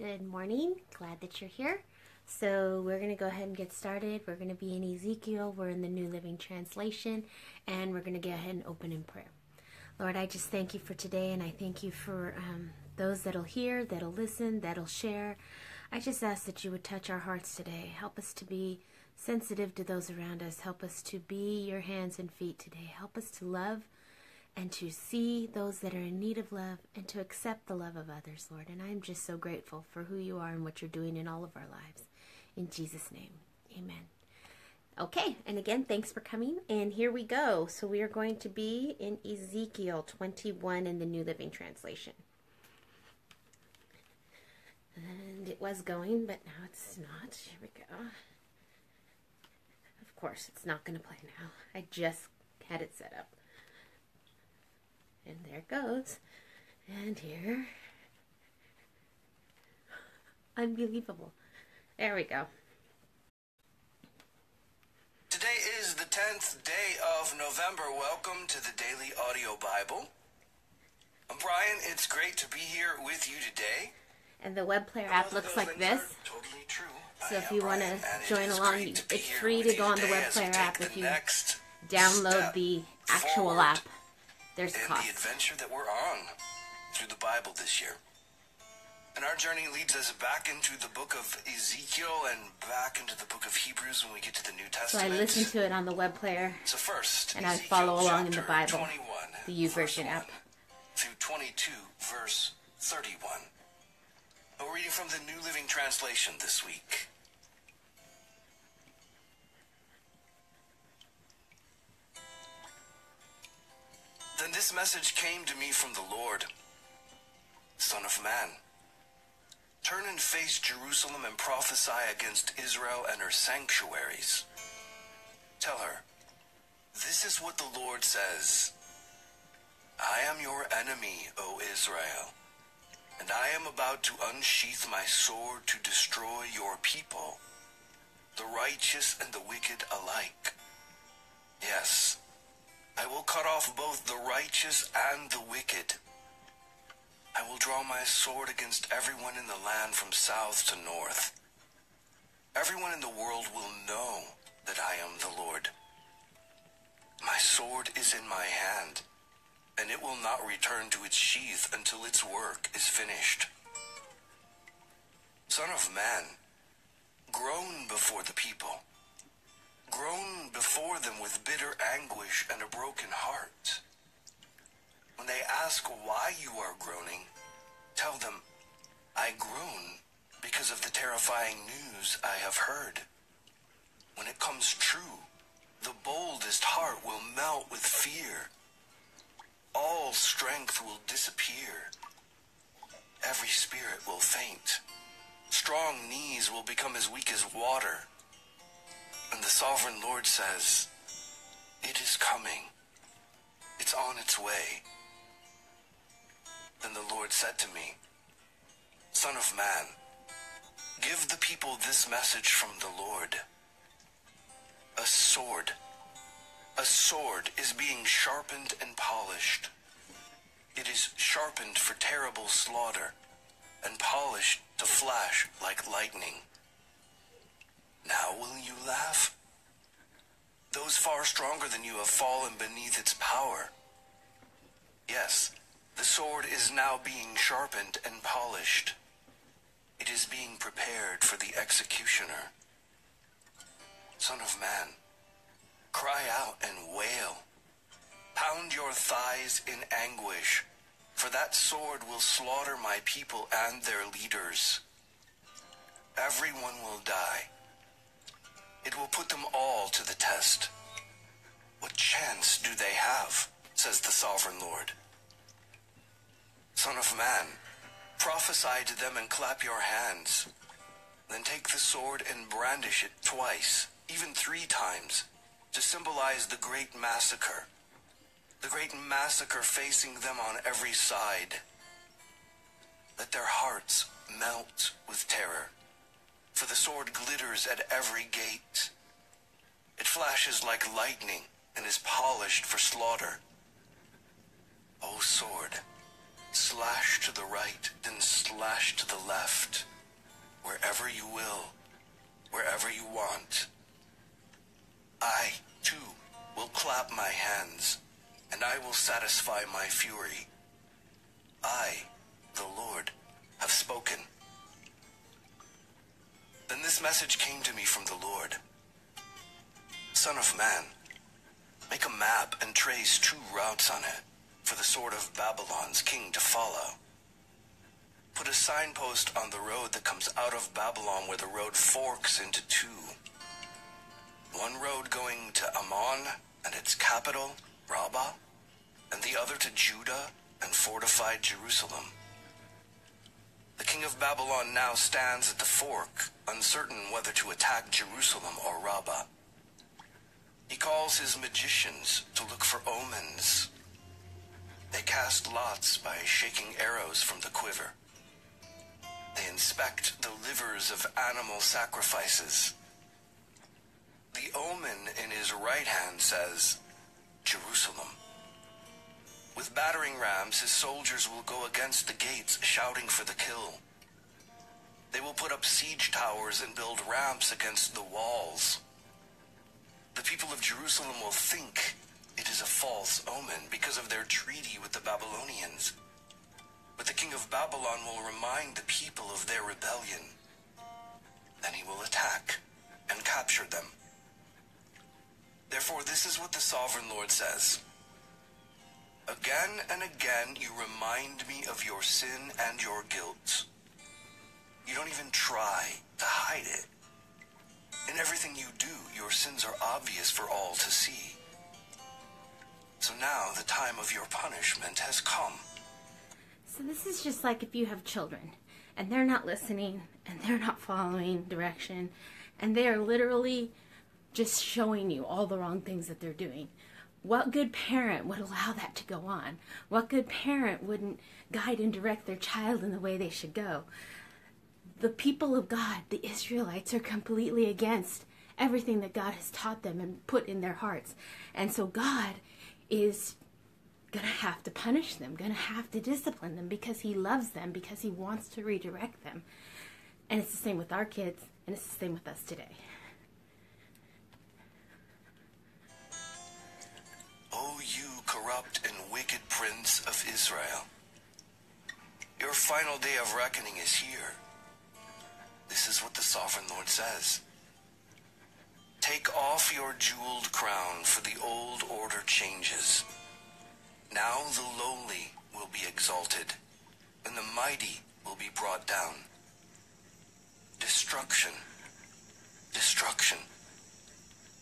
Good morning. Glad that you're here. So, we're going to go ahead and get started. We're going to be in Ezekiel. We're in the New Living Translation, and we're going to go ahead and open in prayer. Lord, I just thank you for today, and I thank you for um, those that'll hear, that'll listen, that'll share. I just ask that you would touch our hearts today. Help us to be sensitive to those around us. Help us to be your hands and feet today. Help us to love and to see those that are in need of love and to accept the love of others, Lord. And I'm just so grateful for who you are and what you're doing in all of our lives. In Jesus' name, amen. Okay, and again, thanks for coming. And here we go. So we are going to be in Ezekiel 21 in the New Living Translation. And it was going, but now it's not. Here we go. Of course, it's not going to play now. I just had it set up. And there it goes. And here. Unbelievable. There we go. Today is the 10th day of November. Welcome to the Daily Audio Bible. I'm Brian. It's great to be here with you today. And the web player app looks like this. Totally true. So uh, if you want to join along, great to be it's free to go on the web player app if you download the actual app. There's cost. the adventure that we're on through the Bible this year. And our journey leads us back into the book of Ezekiel and back into the book of Hebrews when we get to the New Testament. So I listen to it on the web player, So first, and I follow along in the Bible, 21, the YouVersion 1 app. Through 22, verse 31. We're reading from the New Living Translation this week. Then this message came to me from the Lord Son of man, turn and face Jerusalem and prophesy against Israel and her sanctuaries. Tell her, This is what the Lord says I am your enemy, O Israel, and I am about to unsheath my sword to destroy your people, the righteous and the wicked alike. Yes, I will cut off both the righteous and the wicked. I will draw my sword against everyone in the land from south to north. Everyone in the world will know that I am the Lord. My sword is in my hand, and it will not return to its sheath until its work is finished. Son of man, groan before the people. Groan before them with bitter anguish and a broken heart. When they ask why you are groaning, tell them, I groan because of the terrifying news I have heard. When it comes true, the boldest heart will melt with fear. All strength will disappear. Every spirit will faint. Strong knees will become as weak as water. And the sovereign Lord says, It is coming. It's on its way. Then the Lord said to me, Son of man, give the people this message from the Lord. A sword, a sword is being sharpened and polished. It is sharpened for terrible slaughter and polished to flash like lightning. Now will you laugh? Those far stronger than you have fallen beneath its power. Yes, the sword is now being sharpened and polished. It is being prepared for the executioner. Son of man, cry out and wail. Pound your thighs in anguish, for that sword will slaughter my people and their leaders. Everyone will die. It will put them all to the test. What chance do they have? says the sovereign Lord. Son of man, prophesy to them and clap your hands. Then take the sword and brandish it twice, even three times, to symbolize the great massacre. The great massacre facing them on every side. Let their hearts melt with terror, for the sword glitters at every gate. It flashes like lightning and is polished for slaughter. O sword, slash to the right, then slash to the left. wherever you will, wherever you want. I, too, will clap my hands, and I will satisfy my fury. I, the Lord, have spoken. Then this message came to me from the Lord. Son of man, make a map and trace two routes on it for the sword of Babylon's king to follow. Put a signpost on the road that comes out of Babylon where the road forks into two. One road going to Ammon and its capital, Rabbah, and the other to Judah and fortified Jerusalem. The king of Babylon now stands at the fork, uncertain whether to attack Jerusalem or Rabbah. He calls his magicians to look for omens. They cast lots by shaking arrows from the quiver. They inspect the livers of animal sacrifices. The omen in his right hand says, Jerusalem. With battering rams, his soldiers will go against the gates, shouting for the kill. They will put up siege towers and build ramps against the walls. The people of Jerusalem will think it is a false omen because of their treaty with the Babylonians. But the king of Babylon will remind the people of their rebellion. Then he will attack and capture them. Therefore, this is what the sovereign Lord says. Again and again you remind me of your sin and your guilt. You don't even try to hide it. In everything you do, your sins are obvious for all to see. So now the time of your punishment has come. So this is just like if you have children and they're not listening and they're not following direction and they are literally just showing you all the wrong things that they're doing. What good parent would allow that to go on? What good parent wouldn't guide and direct their child in the way they should go? The people of God, the Israelites, are completely against everything that God has taught them and put in their hearts. And so God is going to have to punish them, going to have to discipline them because He loves them, because He wants to redirect them. And it's the same with our kids, and it's the same with us today. Corrupt and wicked prince of Israel, your final day of reckoning is here. This is what the sovereign Lord says. Take off your jeweled crown, for the old order changes. Now the lowly will be exalted, and the mighty will be brought down. Destruction, destruction.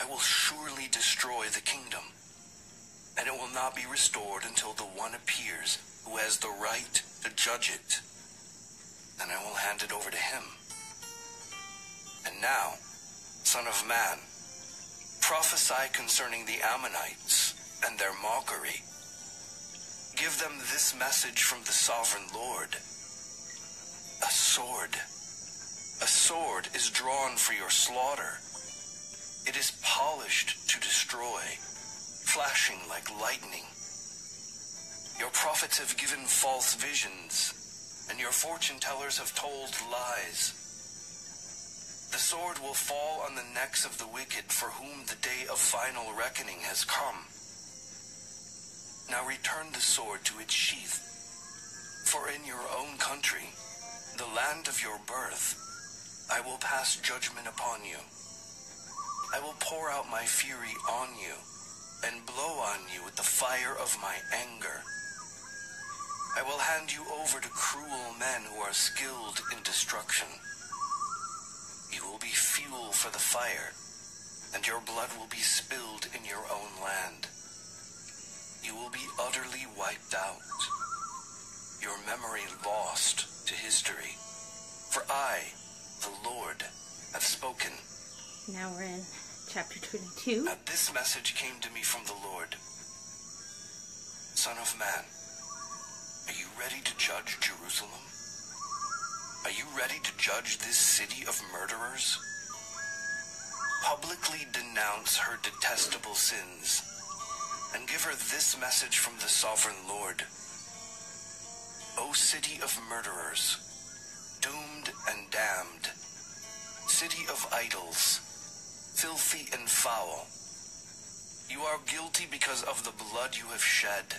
I will surely destroy the kingdom, and it will not be restored until the one appears who has the right to judge it. Then I will hand it over to him. And now, Son of Man, prophesy concerning the Ammonites and their mockery. Give them this message from the sovereign Lord. A sword. A sword is drawn for your slaughter. It is polished to destroy, flashing like lightning. Your prophets have given false visions, and your fortune tellers have told lies. The sword will fall on the necks of the wicked for whom the day of final reckoning has come. Now return the sword to its sheath. For in your own country, the land of your birth, I will pass judgment upon you. I will pour out my fury on you and blow on you with the fire of my anger. I will hand you over to cruel men who are skilled in destruction. You will be fuel for the fire, and your blood will be spilled in your own land. You will be utterly wiped out, your memory lost to history. For I, the Lord, have spoken. Now we're in chapter 22. And this message came to me from the Lord. Son of man, are you ready to judge Jerusalem? Are you ready to judge this city of murderers? Publicly denounce her detestable sins and give her this message from the sovereign Lord. O city of murderers, doomed and damned, city of idols, filthy and foul. You are guilty because of the blood you have shed.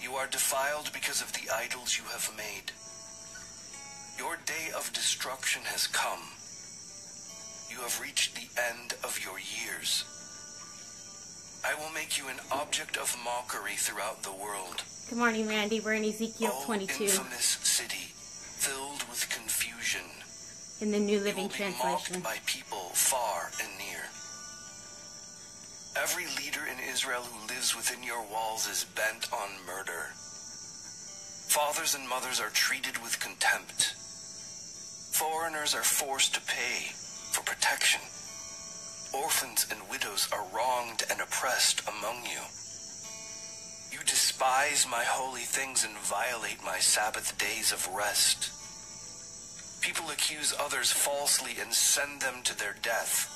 You are defiled because of the idols you have made. Your day of destruction has come. You have reached the end of your years. I will make you an object of mockery throughout the world. Good morning, Randy. We're in Ezekiel O 22 infamous in the New Living Translation. mocked by people far and near. Every leader in Israel who lives within your walls is bent on murder. Fathers and mothers are treated with contempt. Foreigners are forced to pay for protection. Orphans and widows are wronged and oppressed among you. You despise my holy things and violate my Sabbath days of rest. People accuse others falsely and send them to their death.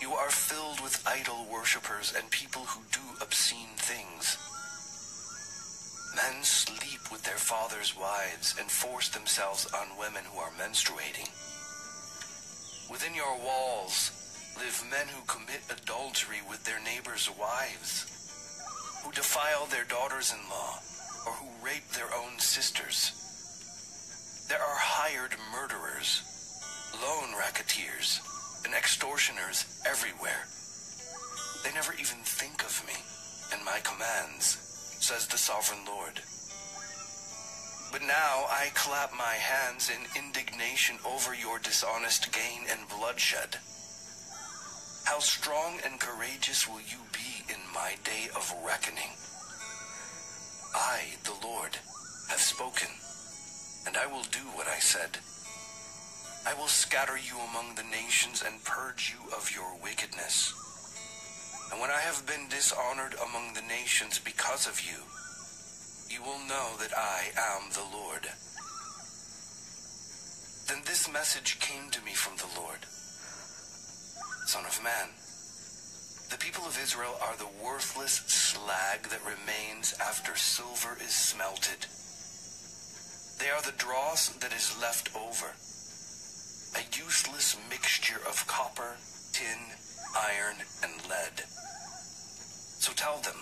You are filled with idol worshippers and people who do obscene things. Men sleep with their fathers' wives and force themselves on women who are menstruating. Within your walls live men who commit adultery with their neighbors' wives, who defile their daughters-in-law, or who rape their own sisters. There are hired murderers, loan racketeers, and extortioners everywhere. They never even think of me and my commands, says the sovereign Lord. But now I clap my hands in indignation over your dishonest gain and bloodshed. How strong and courageous will you be in my day of reckoning? I, the Lord, have spoken, and I will do what I said. I will scatter you among the nations and purge you of your wickedness. And when I have been dishonored among the nations because of you, you will know that I am the Lord. Then this message came to me from the Lord. Son of man, the people of Israel are the worthless slag that remains after silver is smelted. They are the dross that is left over, a useless mixture of copper, tin, iron, and lead. So tell them,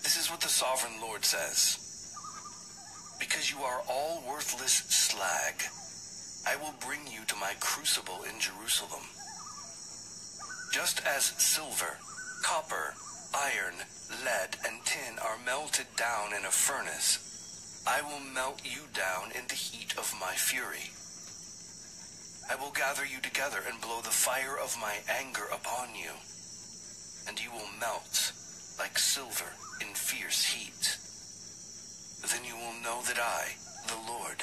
this is what the sovereign Lord says. Because you are all worthless slag, I will bring you to my crucible in Jerusalem. Just as silver, copper, iron, lead, and tin are melted down in a furnace, I will melt you down in the heat of my fury. I will gather you together and blow the fire of my anger upon you, and you will melt like silver in fierce heat. Then you will know that I, the Lord,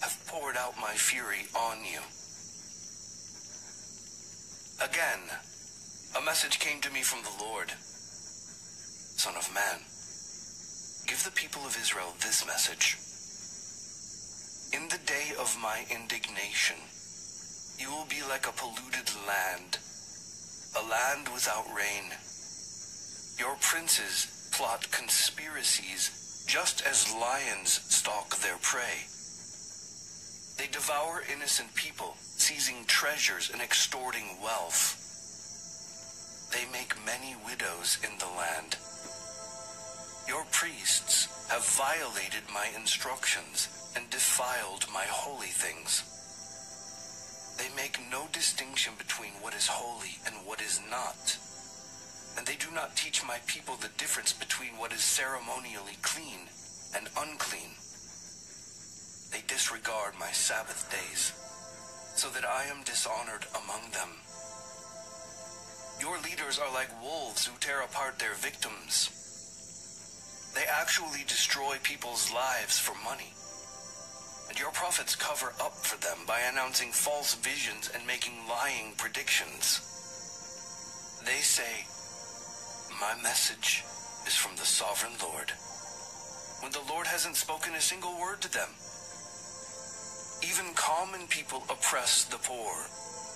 have poured out my fury on you. Again, a message came to me from the Lord. Son of man, give the people of Israel this message. In the day of my indignation, you will be like a polluted land, a land without rain. Your princes plot conspiracies just as lions stalk their prey. They devour innocent people, seizing treasures and extorting wealth. They make many widows in the land. Your priests have violated my instructions and defiled my holy things. They make no distinction between what is holy and what is not. And they do not teach my people the difference between what is ceremonially clean and unclean. They disregard my Sabbath days, so that I am dishonored among them. Your leaders are like wolves who tear apart their victims. They actually destroy people's lives for money. And your prophets cover up for them by announcing false visions and making lying predictions. They say, My message is from the sovereign Lord, when the Lord hasn't spoken a single word to them. Even common people oppress the poor,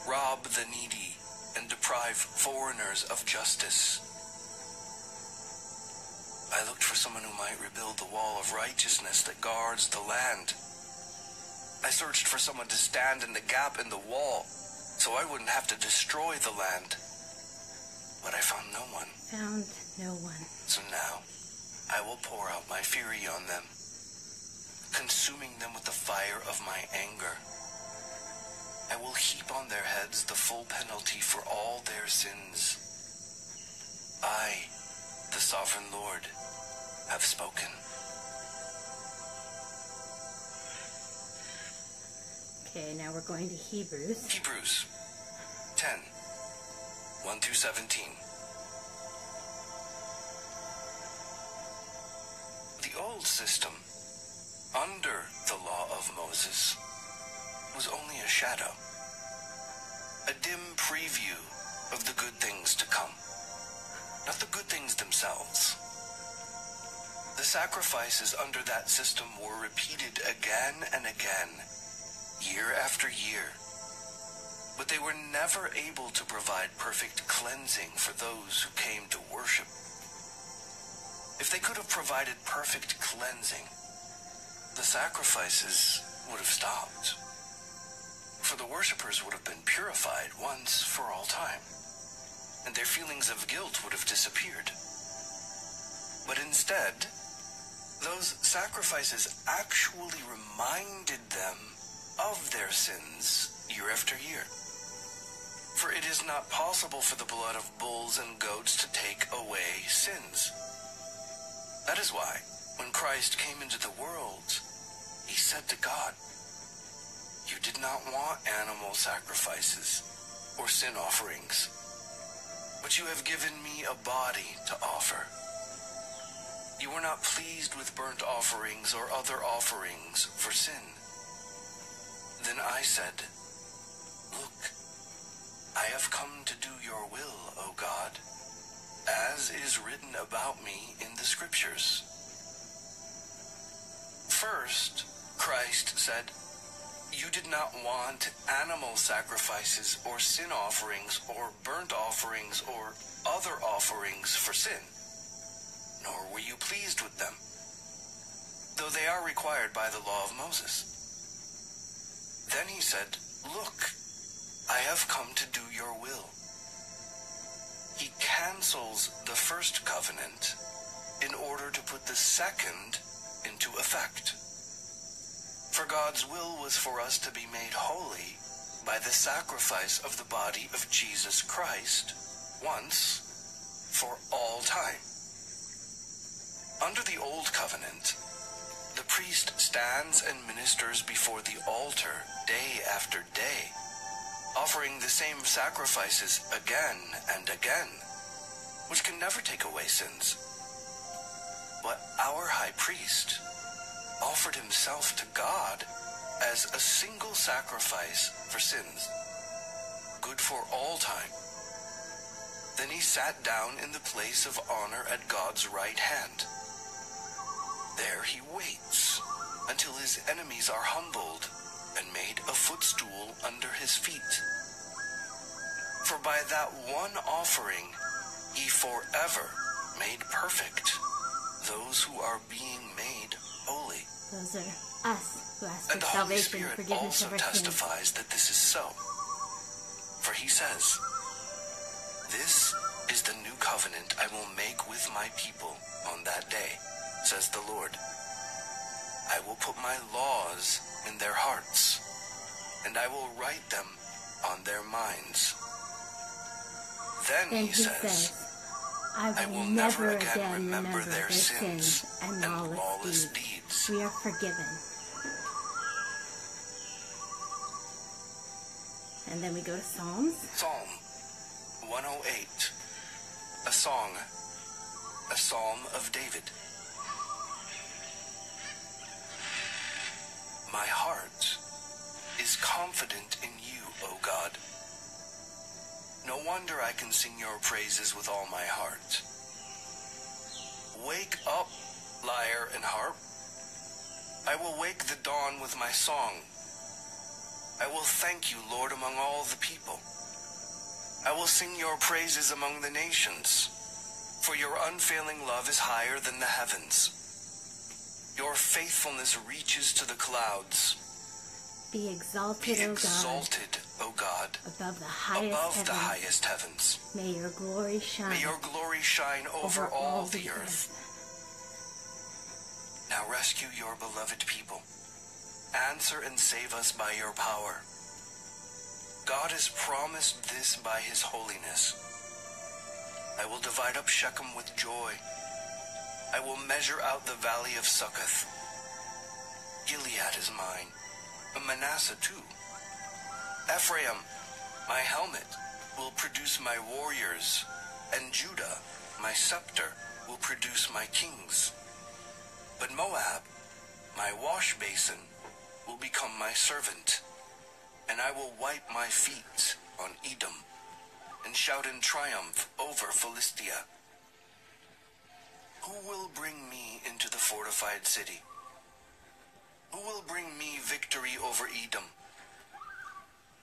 rob the needy, and deprive foreigners of justice. I looked for someone who might rebuild the wall of righteousness that guards the land. I searched for someone to stand in the gap in the wall so I wouldn't have to destroy the land. But I found no one. Found no one. So now I will pour out my fury on them, consuming them with the fire of my anger. I will heap on their heads the full penalty for all their sins. The sovereign Lord, have spoken. Okay, now we're going to Hebrews. Hebrews 10 1 through 17. The old system, under the law of Moses, was only a shadow, a dim preview of the good things to come, not the good things themselves. The sacrifices under that system were repeated again and again, year after year, but they were never able to provide perfect cleansing for those who came to worship. If they could have provided perfect cleansing, the sacrifices would have stopped. For the worshippers would have been purified once for all time, and their feelings of guilt would have disappeared. But instead, those sacrifices actually reminded them of their sins year after year. For it is not possible for the blood of bulls and goats to take away sins. That is why, when Christ came into the world, he said to God, You did not want animal sacrifices or sin offerings, but you have given me a body to offer. You were not pleased with burnt offerings or other offerings for sin. Then I said, Look, I have come to do your will, O God, as is written about me in the Scriptures. First, Christ said, You did not want animal sacrifices or sin offerings or burnt offerings or other offerings for sin, nor were you pleased with them, though they are required by the law of Moses. Then he said, Look, I have come to do your will. He cancels the first covenant in order to put the second into effect. For God's will was for us to be made holy by the sacrifice of the body of Jesus Christ once for all time. Under the old covenant, the priest stands and ministers before the altar day after day, offering the same sacrifices again and again, which can never take away sins. But our high priest offered himself to God as a single sacrifice for sins, good for all time. Then he sat down in the place of honor at God's right hand. There he waits until his enemies are humbled and made a footstool under his feet. For by that one offering he forever made perfect those who are being made. Those are us who ask for And the Holy salvation and Spirit forgiveness also of our sins. testifies that this is so. For he says, This is the new covenant I will make with my people on that day, says the Lord. I will put my laws in their hearts, and I will write them on their minds. Then, Then he he says, says, I will, I will never never again remember remember their sins and and lawless, lawless deeds. deeds. We are forgiven. And then we go to Psalms. Psalm 108, a song, a psalm of David. My heart is confident in you, O God. No wonder I can sing your praises with all my heart. Wake up, lyre and harp. I will wake the dawn with my song. I will thank you, Lord, among all the people. I will sing your praises among the nations, for your unfailing love is higher than the heavens. Your faithfulness reaches to the clouds. Be exalted, Be O God, exalted, O God, above the highest above heavens. the highest heavens. May your glory shine May your glory shine over all the earth. Now rescue your beloved people. Answer and save us by your power. God has promised this by his holiness. I will divide up Shechem with joy. I will measure out the valley of Succoth. Gilead is mine, and Manasseh too. Ephraim, my helmet, will produce my warriors, and Judah, my scepter, will produce my kings. But Moab, my wash basin, will become my servant, and I will wipe my feet on Edom, and shout in triumph over Philistia. Who will bring me into the fortified city? Who will bring me victory over Edom?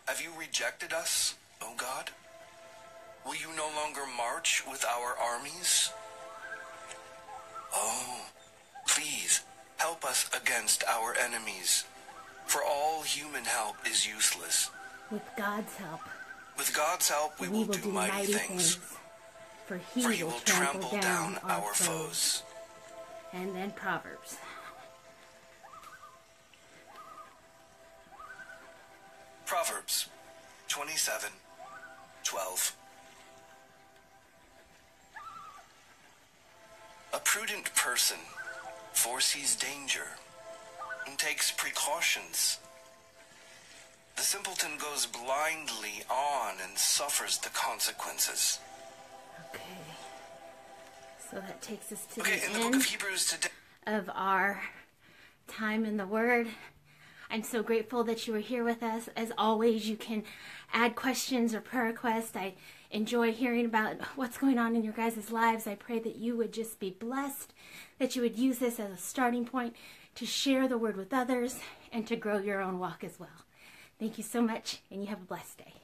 Have you rejected us, O God? Will you no longer march with our armies? Oh, please help us against our enemies, for all human help is useless. With God's help, With God's help, we, we will, do mighty things, For he, for he will will trample down our foes. foes. And then Proverbs. Proverbs 27 12. A prudent person foresees danger and takes precautions. The simpleton goes blindly on and suffers the consequences. Okay. So that takes us to Okay, the in the end book of Hebrews today. of our time in the Word. I'm so grateful that you are here with us. As always, you can add questions or prayer requests. I enjoy hearing about what's going on in your guys' lives. I pray that you would just be blessed, that you would use this as a starting point to share the Word with others and to grow your own walk as well. Thank you so much, and you have a blessed day.